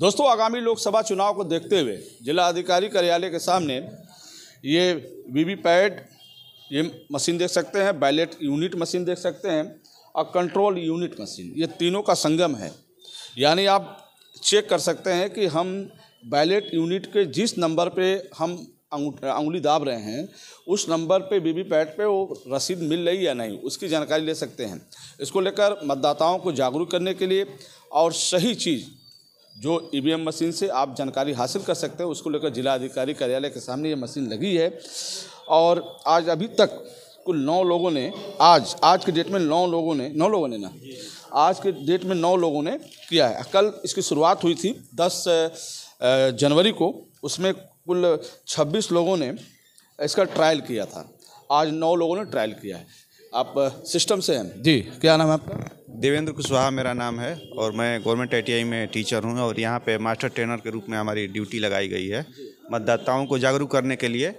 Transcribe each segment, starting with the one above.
दोस्तों, आगामी लोकसभा चुनाव को देखते हुए जिला अधिकारी कार्यालय के सामने ये वीवीपैट ये मशीन देख सकते हैं, बैलेट यूनिट मशीन देख सकते हैं और कंट्रोल यूनिट मशीन। ये तीनों का संगम है। यानी आप चेक कर सकते हैं कि हम बैलेट यूनिट के जिस नंबर पे हम उंगली दाब रहे हैं, उस नंबर पे वीवीपैट पे वो रसीद मिल रही या नहीं, उसकी जानकारी ले सकते हैं। इसको लेकर मतदाताओं को जागरूक करने के लिए और सही चीज़ जो ईवीएम मशीन से आप जानकारी हासिल कर सकते हैं, उसको लेकर जिला अधिकारी कार्यालय के सामने ये मशीन लगी है। और आज अभी तक कुल नौ लोगों ने, आज आज के डेट में नौ लोगों ने, नौ लोगों ने ना, आज के डेट में नौ लोगों ने किया है। कल इसकी शुरुआत हुई थी दस जनवरी को, उसमें कुल छब्बीस लोगों ने इसका ट्रायल किया था। आज नौ लोगों ने ट्रायल किया है। आप सिस्टम से हैं? जी। क्या नाम है आपका? देवेंद्र कुशवाहा मेरा नाम है और मैं गवर्नमेंट आई में टीचर हूँ और यहाँ पे मास्टर ट्रेनर के रूप में हमारी ड्यूटी लगाई गई है मतदाताओं को जागरूक करने के लिए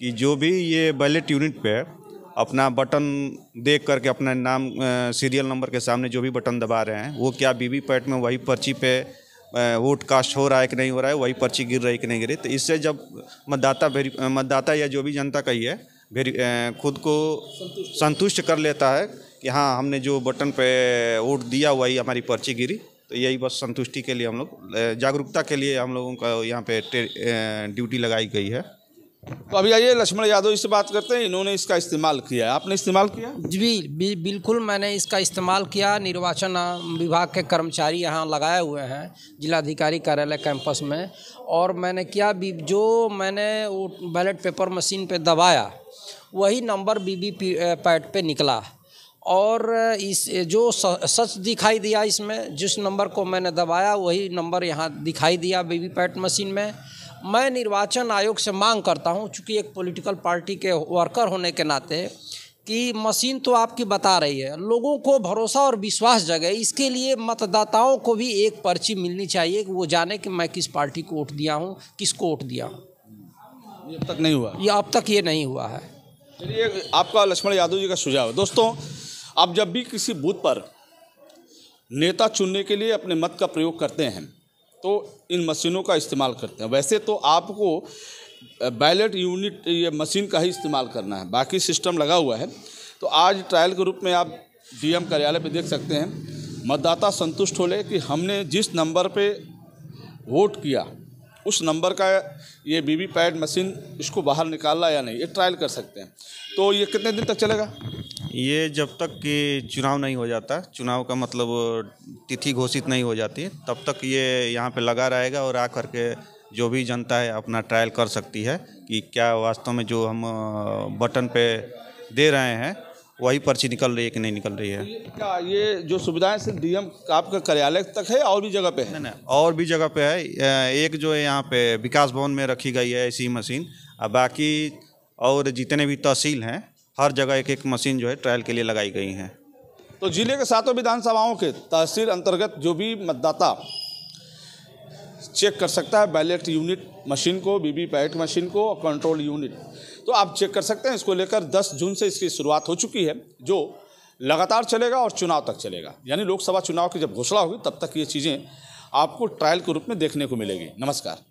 कि जो भी ये बैलेट यूनिट पे अपना बटन देख करके अपना नाम सीरियल नंबर के सामने जो भी बटन दबा रहे हैं वो क्या वी पैट में वही पर्ची पे वोट कास्ट हो रहा है कि नहीं हो रहा है वही पर्ची गिर रही कि नहीं गिरी तो इससे जब मतदाता मतदाता या जो भी जनता का ही है खुद को संतुष्ट कर लेता है कि हाँ हमने जो बटन पे वोट दिया हुआ ही हमारी पर्ची गिरी। तो यही बस संतुष्टि के लिए हम लोग जागरूकता के लिए हम लोगों का यहाँ पे ड्यूटी लगाई गई है। तो अभी आइए लक्ष्मण यादव इससे बात करते हैं। इन्होंने इसका इस्तेमाल किया आपने इस्तेमाल किया? जी बि, बिल्कुल मैंने इसका इस्तेमाल किया। निर्वाचन विभाग के कर्मचारी यहाँ लगाए हुए हैं जिलाधिकारी कार्यालय कैंपस में। और मैंने किया जो मैंने वो बैलेट पेपर मशीन पे दबाया वही नंबर बी बी पैड पे निकला। और इस जो सच दिखाई दिया इसमें जिस नंबर को मैंने दबाया वही नंबर यहाँ दिखाई दिया वी पैट मशीन में। मैं निर्वाचन आयोग से मांग करता हूँ चूँकि एक पॉलिटिकल पार्टी के वर्कर होने के नाते कि मशीन तो आपकी बता रही है। लोगों को भरोसा और विश्वास जगे इसके लिए मतदाताओं को भी एक पर्ची मिलनी चाहिए कि वो जाने कि मैं किस पार्टी को वोट दिया हूँ किसको वोट दिया हूँ। ये अब तक नहीं हुआ? ये अब तक ये नहीं हुआ है। चलिए आपका लक्ष्मण यादव जी का सुझाव। है दोस्तों आप जब भी किसी बूथ पर नेता चुनने के लिए अपने मत का प्रयोग करते हैं तो इन मशीनों का इस्तेमाल करते हैं। वैसे तो आपको बैलेट यूनिट, ये मशीन का ही इस्तेमाल करना है। बाकी सिस्टम लगा हुआ है। तो आज ट्रायल के रूप में आप डीएम कार्यालय पे देख सकते हैं। मतदाता संतुष्ट हो ले कि हमने जिस नंबर पे वोट किया, उस नंबर का ये वी पैड मशीन इसको बाहर निकालना या नहीं, ये ट्रायल कर सकते हैं। तो ये कितने दिन तक चलेगा? ये जब तक कि चुनाव नहीं हो जाता चुनाव का मतलब तिथि घोषित नहीं हो जाती तब तक ये यहाँ पे लगा रहेगा और आ करके जो भी जनता है अपना ट्रायल कर सकती है कि क्या वास्तव में जो हम बटन पे दे रहे हैं वही पर्ची निकल रही है कि नहीं निकल रही है। क्या ये जो सुविधाएँ सिर्फ़ डीएम आपका कार्यालय तक है और भी जगह पे है? नहीं नहीं और भी जगह पे है। एक जो है यहाँ पे विकास भवन में रखी गई है ऐसी मशीन। और बाकी और जितने भी तहसील हैं हर जगह एक एक मशीन जो है ट्रायल के लिए लगाई गई हैं। तो ज़िले के सातों विधानसभाओं के तहसील अंतर्गत जो भी मतदाता चेक कर सकता है, बैलेट यूनिट मशीन को, बीबी पैट मशीन को और कंट्रोल यूनिट। तो आप चेक कर सकते हैं, इसको लेकर 10 जून से इसकी शुरुआत हो चुकी है, जो लगातार चलेगा और चुनाव तक चलेगा। यानी लोकसभा चुनाव की जब घोषणा होगी, तब तक ये चीज़ें आपको ट्रायल के रूप में देखने को मिलेगी। नमस्कार।